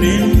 Den